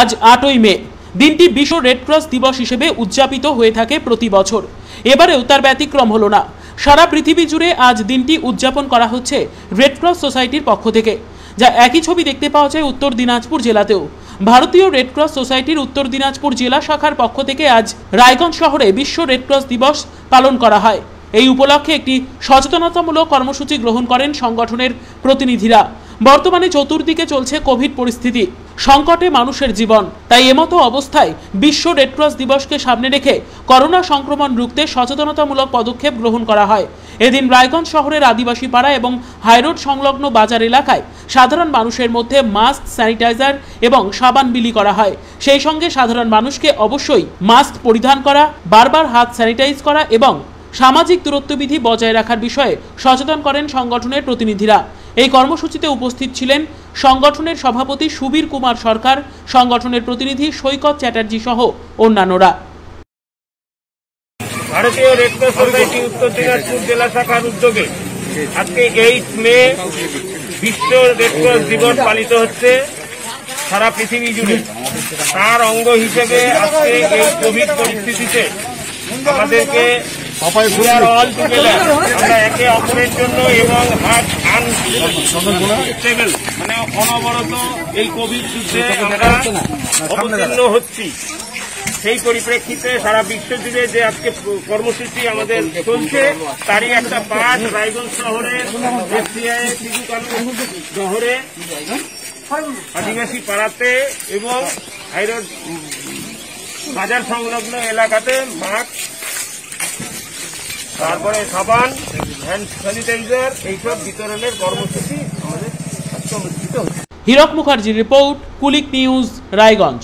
আজ আটই মে। দিনটি বিশ্ব রেড ক্রস দিবস হিসেবে উদযাপিত হয়ে থাকে প্রতি বছর। এবারেও তার ব্যতিক্রম হলো না। সারা পৃথিবী জুড়ে আজ দিনটি উদযাপন করা হচ্ছে রেড ক্রস সোসাইটির পক্ষ থেকে, যা একই ছবি দেখতে পাওয়া যায় উত্তর দিনাজপুর জেলাতেও। ভারতীয় রেড ক্রস সোসাইটির উত্তর দিনাজপুর জেলা শাখার পক্ষ থেকে আজ রায়গঞ্জ শহরে বিশ্ব রেড ক্রস দিবস পালন করা হয়। এই উপলক্ষে একটি সচেতনতামূলক কর্মসূচি গ্রহণ করেন সংগঠনের প্রতিনিধিরা। বর্তমানে চতুর্দিকে চলছে কোভিড পরিস্থিতি। সংকটে মানুষের জীবন। তাই এমতো অবস্থায় বিশ্ব রেডক্রস দিবসকে সামনে রেখে করোনা সংক্রমণ রুখতে সচেতনতামূলক পদক্ষেপ গ্রহণ করা হয়। এদিন রায়গঞ্জ শহরের আদিবাসী পাড়া এবং হাইরোড সংলগ্ন বাজার এলাকায় সাধারণ মানুষের মধ্যে মাস্ক, স্যানিটাইজার এবং সাবান বিলি করা হয়। সেই সঙ্গে সাধারণ মানুষকে অবশ্যই মাস্ক পরিধান করা, বারবার হাত স্যানিটাইজ করা এবং সামাজিক দূরত্ববিধি বজায় রাখার বিষয়ে সচেতন করেন সংগঠনের প্রতিনিধিরা। এই কর্মসূচিতে উপস্থিত ছিলেন সংগঠনের সভাপতি সুবীর কুমার সরকার, সংগঠনের প্রতিনিধি সৈকত চ্যাটার্জি সহ অন্যান্যরা। ভারতীয় রেডক্রস সোসাইটি উত্তর দিনাজপুর জেলা শাখার উদ্যোগে আজকে এইট মে বিশ্ব রেডক্রস দিবস পালিত হচ্ছে সারা পৃথিবী জুড়ে। তার অঙ্গ হিসেবে আজকে এই কোভিড পরিস্থিতিতে আমাদেরকে we are all together। আমরা একে অপরের জন্য এবং হাত আনস্টেবল মানে অনবরত এই কোভিড যুদ্ধে আমরা অবতীর্ণ হচ্ছি। সেই পরিপ্রেক্ষিতে সারা বিশ্ব জুড়ে যে আজকে কর্মসূচি আমাদের চলছে তারই একটা পাঠ রায়গঞ্জ শহরে শহরে আদিবাসী পাড়াতে এবং হাইরোড বাজার সংলগ্ন এলাকাতে মাস্ক তারপরে সাবান হ্যান্ড স্যানিটাইজার এইসব বিতরণের কর্মসূচি আমাদের হীরক মুখার্জির রিপোর্ট কুলিক নিউজ রায়গঞ্জ।